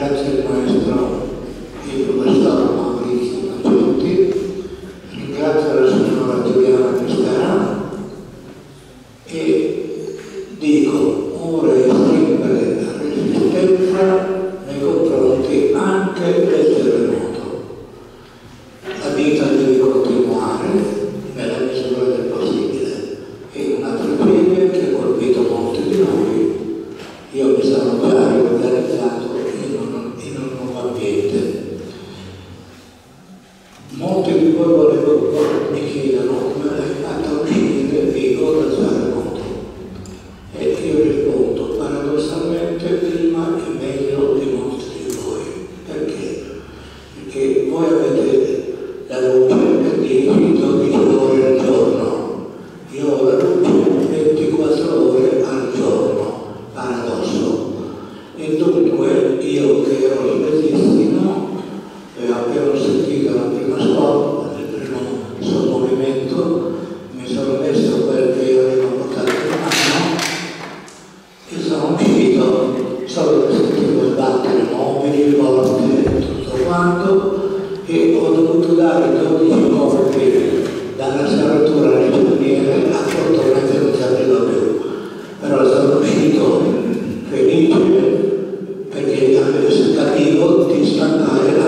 that's it, my zone. molti di voi volevo mi chiedono come notte fatto a uscire e ora sono combattere mobili, porte, tutto quanto e ho dovuto dare 12 colpi dalla serratura regioniera a fortuna che non sapevo più. Però sono uscito felice perché avevo il tentativo di staccare